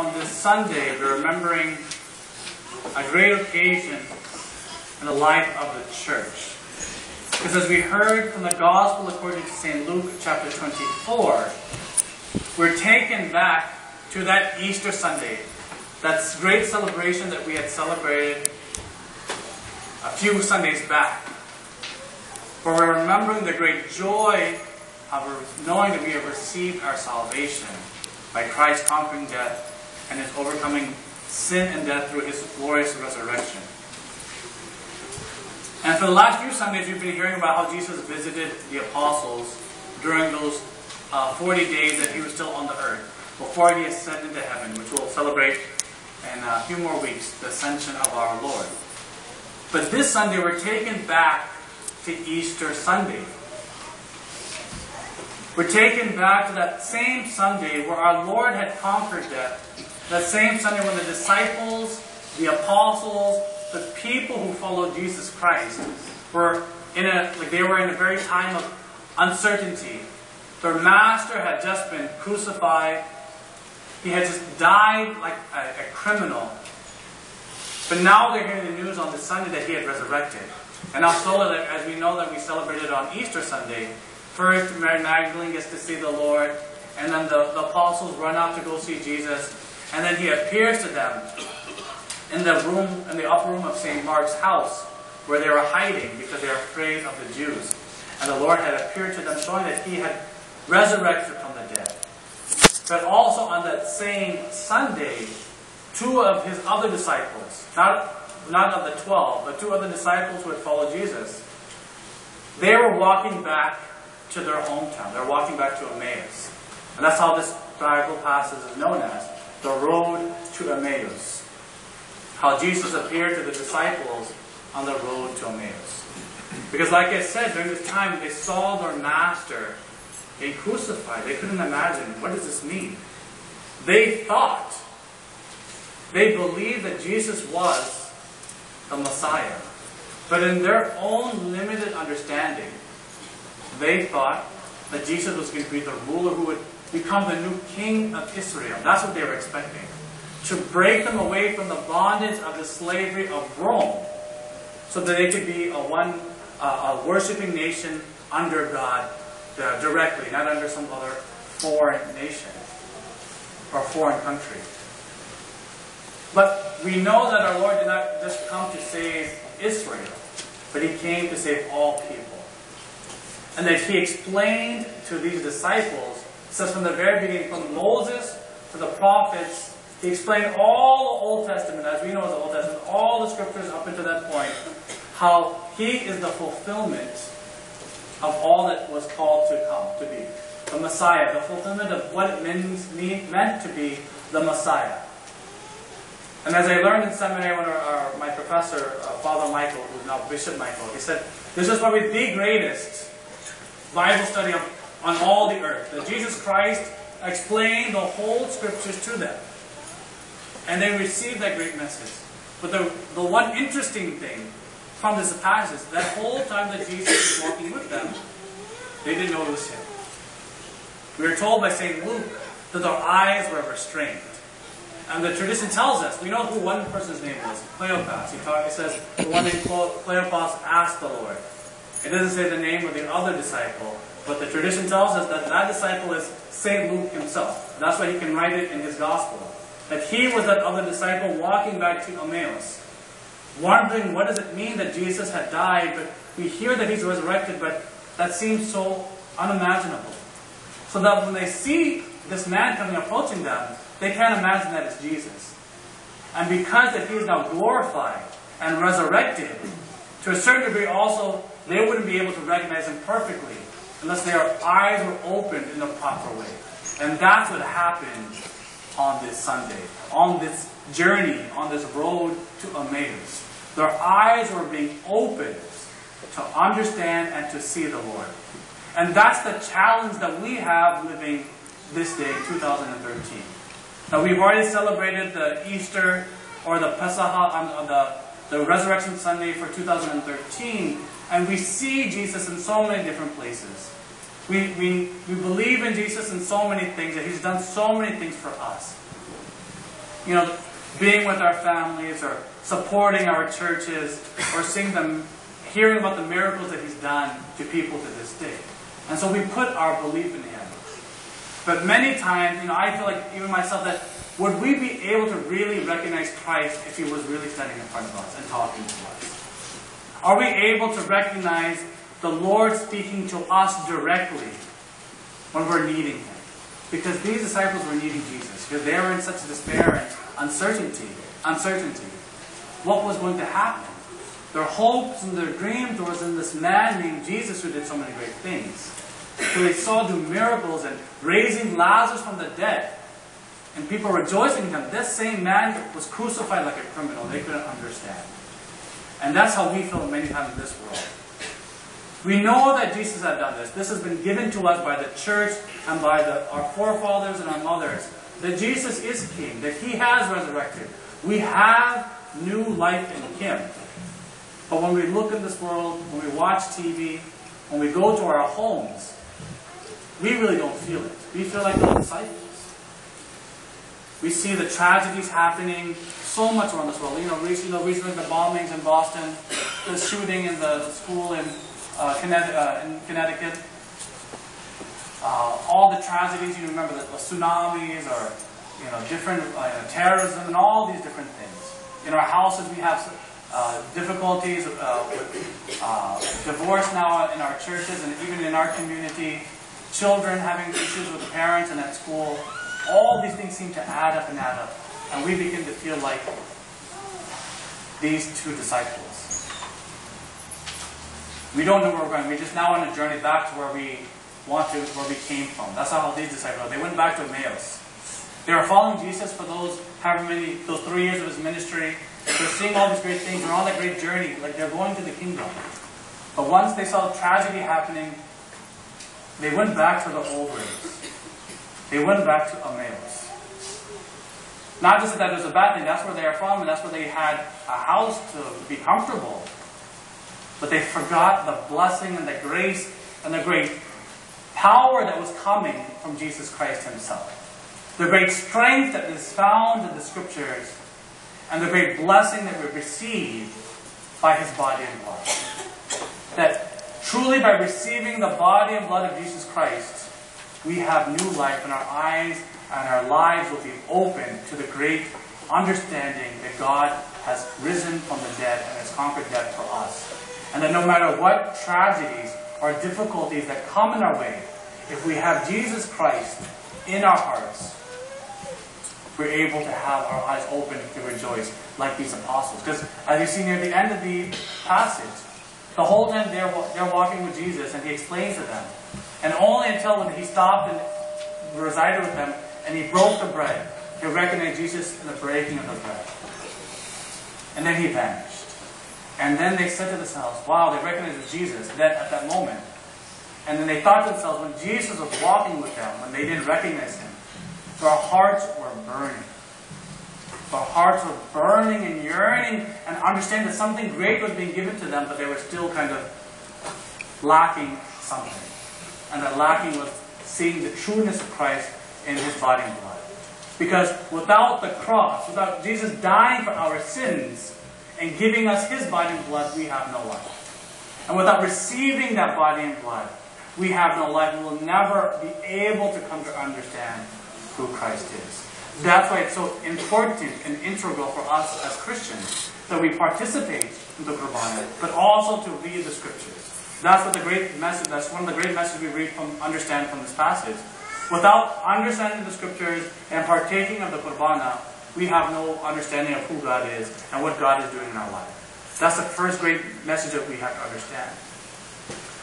on this Sunday, we're remembering a great occasion in the life of the church. Because as we heard from the Gospel according to St. Luke chapter 24, we're taken back to that Easter Sunday, that great celebration that we had celebrated a few Sundays back. For we're remembering the great joy of knowing that we have received our salvation by Christ conquering death and is overcoming sin and death through his glorious resurrection. And for the last few Sundays, we've been hearing about how Jesus visited the apostles during those uh, 40 days that he was still on the earth, before he ascended to heaven, which we'll celebrate in a few more weeks, the ascension of our Lord. But this Sunday, we're taken back to Easter Sunday. We're taken back to that same Sunday where our Lord had conquered death. That same Sunday when the disciples, the apostles, the people who followed Jesus Christ were in a like they were in a very time of uncertainty. Their master had just been crucified. He had just died like a, a criminal. But now they're hearing the news on the Sunday that he had resurrected. And also, that as we know that we celebrated on Easter Sunday, First, Mary Magdalene gets to see the Lord, and then the, the apostles run out to go see Jesus, and then he appears to them in the room, in the upper room of St. Mark's house, where they were hiding because they were afraid of the Jews. And the Lord had appeared to them, showing that he had resurrected from the dead. But also on that same Sunday, two of his other disciples, not, not of the twelve, but two other disciples who had followed Jesus, they were walking back to their hometown. They're walking back to Emmaus. And that's how this Bible passage is known as the road to Emmaus. How Jesus appeared to the disciples on the road to Emmaus. Because, like I said, during this time, they saw their master being crucified. They couldn't imagine what does this mean? They thought, they believed that Jesus was the Messiah. But in their own limited understanding, they thought that Jesus was going to be the ruler who would become the new king of Israel. That's what they were expecting. To break them away from the bondage of the slavery of Rome so that they could be a one uh, a worshiping nation under God uh, directly, not under some other foreign nation or foreign country. But we know that our Lord did not just come to save Israel, but He came to save all people. And that He explained to these disciples, says from the very beginning, from Moses to the prophets, He explained all the Old Testament, as we know as the Old Testament, all the scriptures up until that point, how He is the fulfillment of all that was called to come, to be. The Messiah, the fulfillment of what it means, meant to be the Messiah. And as I learned in seminary when our, our, my professor, uh, Father Michael, who's now Bishop Michael, he said, this is probably the greatest Bible study of, on all the earth. That Jesus Christ explained the whole scriptures to them. And they received that great message. But the, the one interesting thing from this passage, is that whole time that Jesus was walking with them, they didn't know it was him. We are told by St. Luke that their eyes were restrained. And the tradition tells us, we know who one person's name was, Cleopas. He says, the one named Cleopas asked the Lord. It doesn't say the name of the other disciple, but the tradition tells us that that disciple is St. Luke himself. That's why he can write it in his gospel. That he was that other disciple walking back to Emmaus, wondering what does it mean that Jesus had died, but we hear that he's resurrected, but that seems so unimaginable. So that when they see this man coming approaching them, they can't imagine that it's Jesus. And because that he is now glorified and resurrected, to a certain degree also, they wouldn't be able to recognize him perfectly unless their eyes were opened in the proper way. And that's what happened on this Sunday, on this journey, on this road to Emmaus. Their eyes were being opened to understand and to see the Lord. And that's the challenge that we have living this day, 2013. Now, we've already celebrated the Easter or the Pesach, um, the, the Resurrection Sunday for 2013, and we see Jesus in so many different places. We, we, we believe in Jesus in so many things, that He's done so many things for us. you know, being with our families or supporting our churches or seeing them, hearing about the miracles that He's done to people to this day. And so we put our belief in Him. But many times, you know, I feel like even myself that would we be able to really recognize Christ if He was really standing in front of us and talking to us? Are we able to recognize the Lord speaking to us directly when we're needing Him? Because these disciples were needing Jesus. Because they were in such despair and uncertainty. Uncertainty. What was going to happen? Their hopes and their dreams was in this man named Jesus who did so many great things. So they saw do miracles and raising Lazarus from the dead. And people rejoicing in him. This same man was crucified like a criminal. They couldn't understand. And that's how we feel many times in this world. We know that Jesus had done this. This has been given to us by the church and by the, our forefathers and our mothers. That Jesus is King, that He has resurrected. We have new life in Him. But when we look in this world, when we watch TV, when we go to our homes, we really don't feel it. We feel like the disciples. We see the tragedies happening so much around this world. You know, recently, you know, recently the bombings in Boston, the shooting in the school in, uh, Connecticut, uh, in Connecticut. Uh, all the tragedies, you remember the, the tsunamis or you know, different uh, terrorism and all these different things. In our houses, we have uh, difficulties uh, with uh, divorce now in our churches and even in our community. Children having issues with parents and at school. All these things seem to add up and add up. And we begin to feel like these two disciples. We don't know where we're going. We're just now on a journey back to where we want to, where we came from. That's not how these disciples, they went back to Emmaus. They were following Jesus for those however many, those three years of his ministry. They're seeing all these great things. They're on that great journey. Like they're going to the kingdom. But once they saw tragedy happening, they went back to the old ways. They went back to Emmaus. Not just that it was a bad thing, that's where they are from, and that's where they had a house to be comfortable. But they forgot the blessing and the grace and the great power that was coming from Jesus Christ Himself. The great strength that is found in the Scriptures, and the great blessing that we receive by His body and blood. That truly by receiving the body and blood of Jesus Christ, we have new life, and our eyes and our lives will be open to the great understanding that God has risen from the dead and has conquered death for us. And that no matter what tragedies or difficulties that come in our way, if we have Jesus Christ in our hearts, we're able to have our eyes open to rejoice like these apostles. Because as you see near the end of the passage, the whole time they're, they're walking with Jesus and he explains to them. And only until when he stopped and resided with them and he broke the bread, he recognized Jesus in the breaking of the bread. And then he vanished. And then they said to themselves, wow, they recognized Jesus that at that moment. And then they thought to themselves, when Jesus was walking with them, when they didn't recognize him, their hearts were burning. Their hearts were burning and yearning and understanding that something great was being given to them, but they were still kind of lacking something. And that lacking was seeing the trueness of Christ in his body and blood. Because without the cross, without Jesus dying for our sins and giving us his body and blood, we have no life. And without receiving that body and blood, we have no life. We will never be able to come to understand who Christ is. That's why it's so important and integral for us as Christians that we participate in the Qurbana, but also to read the scriptures. That's what the great message, that's one of the great messages we read from, understand from this passage. Without understanding the scriptures and partaking of the Qurbana, we have no understanding of who God is and what God is doing in our life. That's the first great message that we have to understand.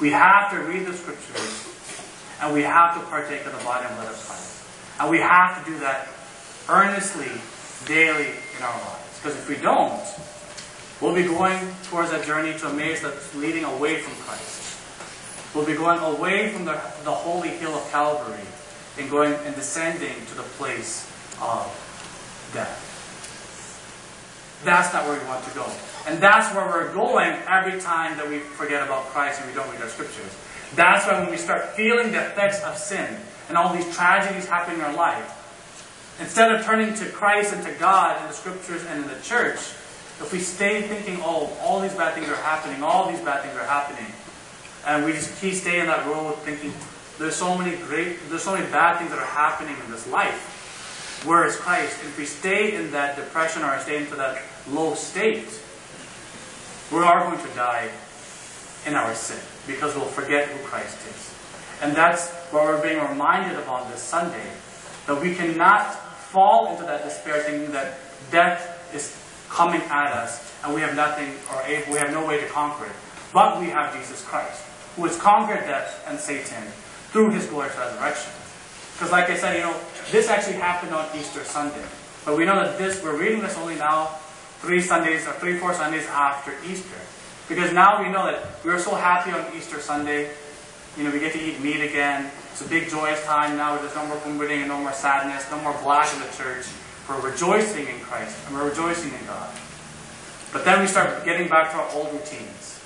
We have to read the scriptures and we have to partake of the body and blood of Christ. And we have to do that earnestly, daily in our lives. Because if we don't, we'll be going towards a journey to Emmaus that's leading away from Christ. We'll be going away from the, the holy hill of Calvary and going and descending to the place of death. That's not where we want to go. And that's where we're going every time that we forget about Christ and we don't read our scriptures. That's why when we start feeling the effects of sin and all these tragedies happening in our life, instead of turning to Christ and to God and the scriptures and in the church, if we stay thinking, oh, all these bad things are happening, all these bad things are happening, and we just keep staying in that road thinking there's so many great, there's so many bad things that are happening in this life. Where is Christ? If we stay in that depression or stay into that low state, we are going to die in our sin because we'll forget who Christ is. And that's what we're being reminded of on this Sunday. That we cannot fall into that despair thinking that death is coming at us and we have nothing or we have no way to conquer it. But we have Jesus Christ, who has conquered death and Satan through his glorious resurrection. Because like I said, you know, this actually happened on Easter Sunday. But we know that this, we're reading this only now, three Sundays or three, four Sundays after Easter. Because now we know that we were so happy on Easter Sunday. You know, we get to eat meat again. It's a big joyous time now. There's no more vomiting and no more sadness, no more black in the church. We're rejoicing in Christ and we're rejoicing in God. But then we start getting back to our old routines.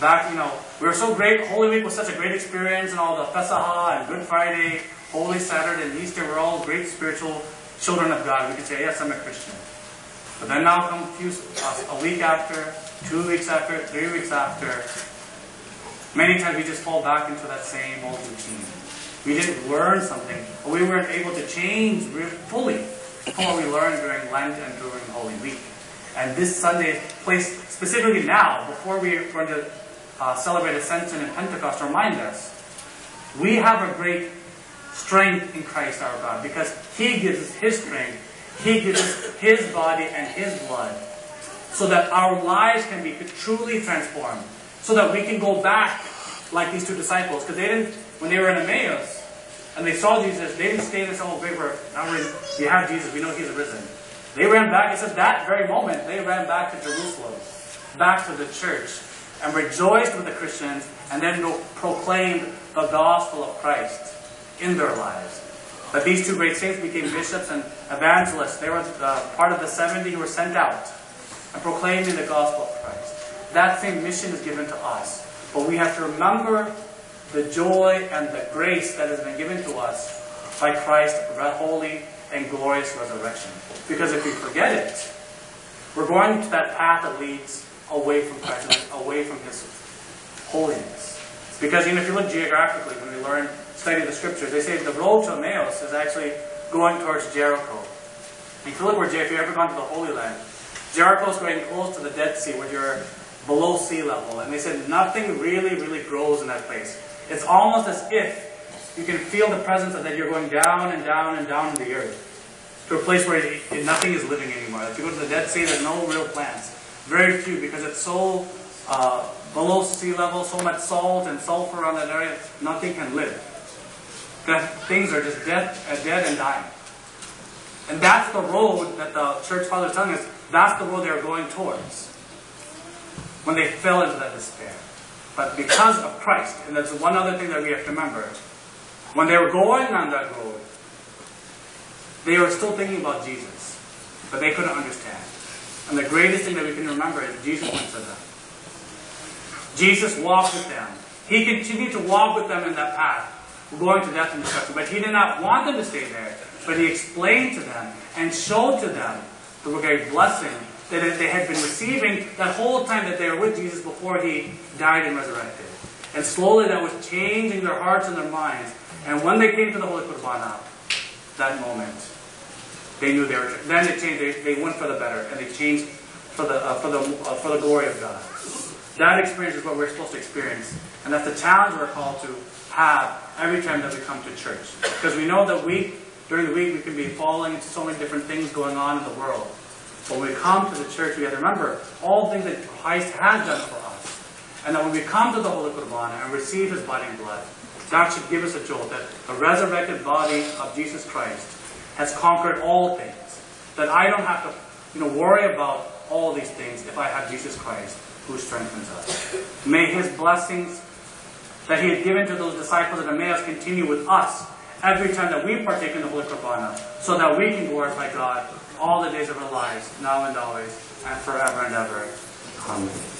Back, you know, we were so great. Holy Week was such a great experience, and all the Pesach and Good Friday, Holy Saturday, and Easter we were all great spiritual children of God. We could say, yes, I'm a Christian. But then now come a, a week after, two weeks after, three weeks after, many times we just fall back into that same old routine. We didn't learn something, or we weren't able to change fully from what we learned during Lent and during Holy Week. And this Sunday, placed specifically now, before we are going to uh, celebrate Ascension and Pentecost, remind us we have a great strength in Christ our God because He gives us His strength, He gives us His body and His blood so that our lives can be truly transformed, so that we can go back like these two disciples because they didn't, when they were in Emmaus and they saw Jesus, they didn't stay in this, great, we're, now we're, we have Jesus, we know He's risen. They ran back, it says that very moment, they ran back to Jerusalem, back to the church, and rejoiced with the Christians, and then proclaimed the gospel of Christ in their lives. But these two great saints became bishops and evangelists. They were uh, part of the 70 who were sent out and proclaiming the gospel of Christ. That same mission is given to us. But we have to remember the joy and the grace that has been given to us by Christ's holy and glorious resurrection. Because if we forget it, we're going to that path that leads away from Christ, away from His holiness. Because even if you look geographically, when we learn, study the scriptures, they say the road to Emmaus is actually going towards Jericho. If you look where, if you've ever gone to the Holy Land, Jericho is going close to the Dead Sea, where you're below sea level. And they said nothing really, really grows in that place. It's almost as if you can feel the presence of that you're going down and down and down in the earth to a place where nothing is living anymore. If you go to the Dead Sea, there's no real plants. Very few, because it's so uh, below sea level, so much salt and sulfur around that area, nothing can live. That things are just dead, uh, dead and dying. And that's the road that the church fathers telling us, that's the road they are going towards when they fell into that despair. But because of Christ, and that's one other thing that we have to remember, when they were going on that road, they were still thinking about Jesus, but they couldn't understand. And the greatest thing that we can remember is Jesus went to them. Jesus walked with them. He continued to walk with them in that path, going to death and destruction. But he did not want them to stay there. But he explained to them and showed to them the great blessing that they had been receiving that whole time that they were with Jesus before he died and resurrected. And slowly that was changing their hearts and their minds. And when they came to the Holy Qurbana, that moment, they knew they were. Then they changed. They, they went for the better, and they changed for the uh, for the uh, for the glory of God. That experience is what we're supposed to experience, and that's the challenge we're called to have every time that we come to church, because we know that we during the week we can be falling into so many different things going on in the world. But when we come to the church, we have to remember all things that Christ has done for us, and that when we come to the Holy Qurbana and receive His body and blood, that should give us a jolt that the resurrected body of Jesus Christ has conquered all things. That I don't have to you know, worry about all these things if I have Jesus Christ who strengthens us. May his blessings that he had given to those disciples at Emmaus continue with us every time that we partake in the Holy Qurbana, so that we can glorify God all the days of our lives, now and always, and forever and ever. Amen.